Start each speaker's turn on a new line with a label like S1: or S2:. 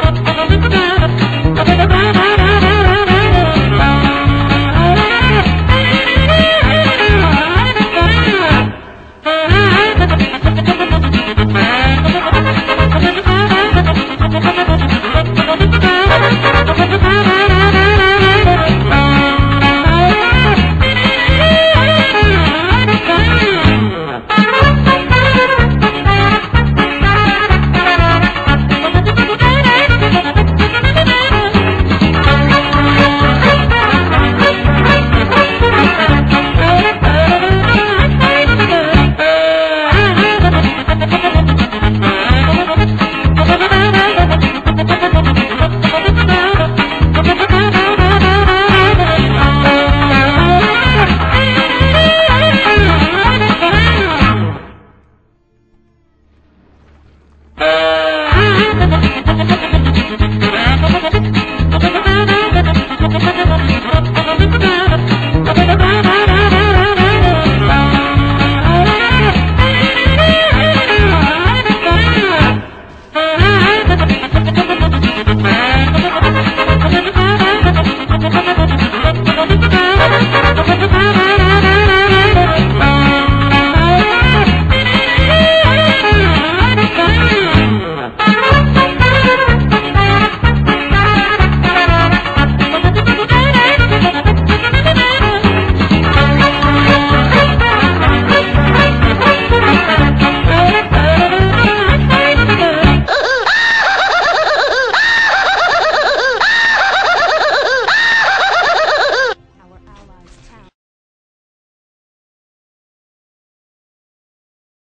S1: No hay. Thank you.